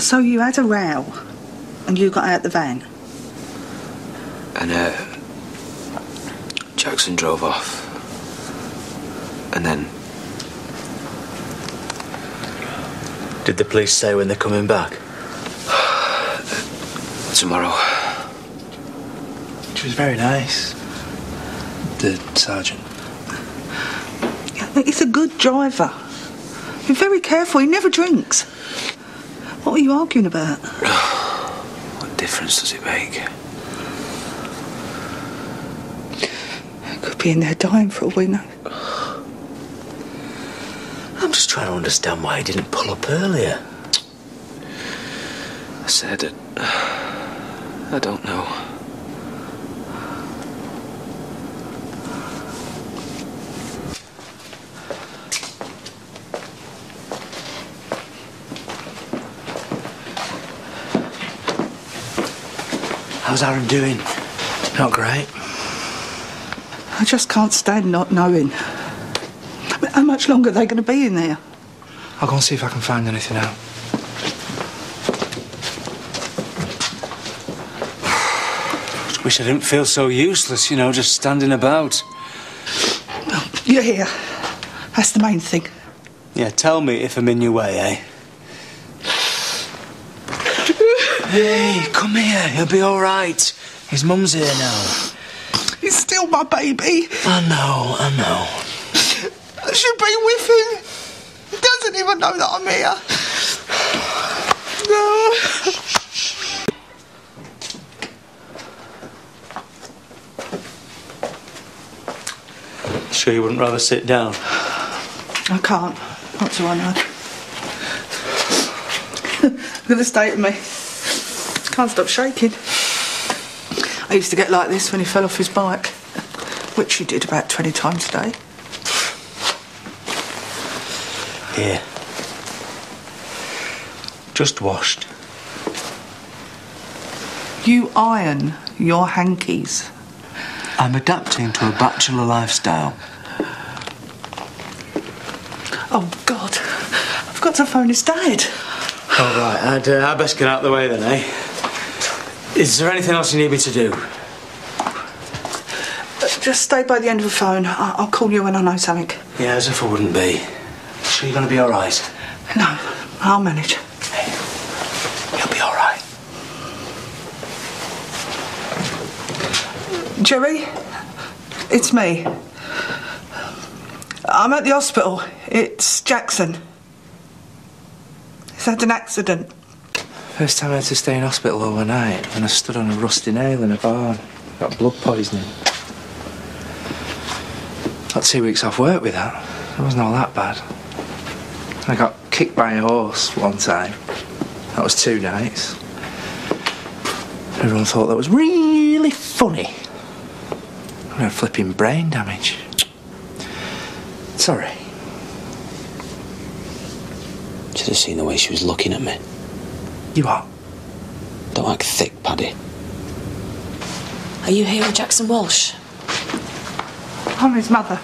So you had a row and you got out the van? And uh, Jackson drove off. And then Did the police say when they're coming back? tomorrow. She was very nice. The sergeant. He's a good driver. You're very careful. He never drinks. What were you arguing about? What difference does it make? I Could be in there dying for all we know. I'm just trying to understand why he didn't pull up earlier. I said it. I don't know. How's Aaron doing? Not great. I just can't stand not knowing. But how much longer are they going to be in there? I'll go and see if I can find anything out. Just wish I didn't feel so useless, you know, just standing about. You're here. That's the main thing. Yeah, tell me if I'm in your way, eh? Hey, come here. He'll be all right. His mum's here now. He's still my baby. I know, I know. I should be with him. He doesn't even know that I'm here. No. Sure you wouldn't rather sit down? I can't. What do I know? Look at the state of me. Can't stop shaking. I used to get like this when he fell off his bike, which he did about 20 times a day. Here. Just washed. You iron your hankies. I'm adapting to a bachelor lifestyle. Oh, God. I've got to phone his dad. All right, I'd, uh, I'd best get out of the way then, eh? Is there anything else you need me to do? Uh, Just stay by the end of the phone. I'll call you when I know something. Yeah, as if I wouldn't be. Sure you're gonna be all right? No, I'll manage. You'll be all right. Jerry, it's me. I'm at the hospital. It's Jackson. He's had an accident. First time I had to stay in hospital overnight when I stood on a rusty nail in a barn. Got blood poisoning. Got two weeks off work with that. It wasn't all that bad. I got kicked by a horse one time. That was two nights. Everyone thought that was really funny. I had flipping brain damage. Sorry. Should have seen the way she was looking at me. You what? Don't act thick, Paddy. Are you here with Jackson Walsh? I'm his mother.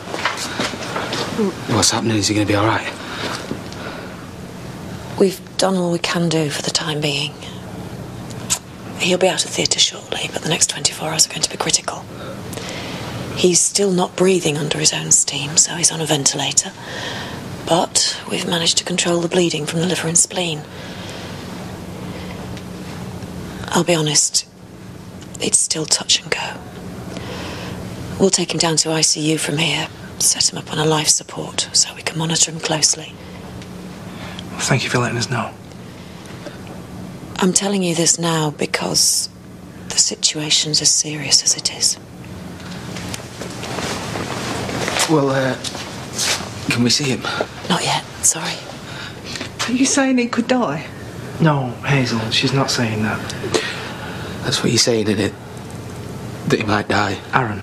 What's happening? Is he going to be all right? We've done all we can do for the time being. He'll be out of theatre shortly, but the next 24 hours are going to be critical. He's still not breathing under his own steam, so he's on a ventilator. But we've managed to control the bleeding from the liver and spleen. I'll be honest, it's still touch and go. We'll take him down to ICU from here, set him up on a life support so we can monitor him closely. Well, thank you for letting us know. I'm telling you this now because the situation's as serious as it is. Well, uh, can we see him? Not yet, sorry. Are you saying he could die? No, Hazel, she's not saying that. That's what you're saying, isn't it? That he might die. Aaron,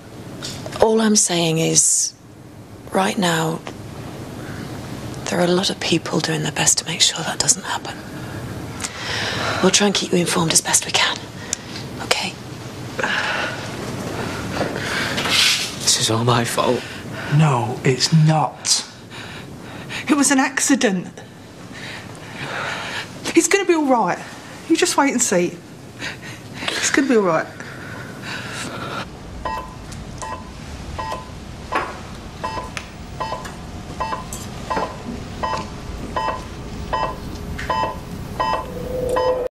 All I'm saying is, right now, there are a lot of people doing their best to make sure that doesn't happen. We'll try and keep you informed as best we can. Okay? This is all my fault. no, it's not. It was an accident. Going to be be all right. You just wait and see. It's going to be all right.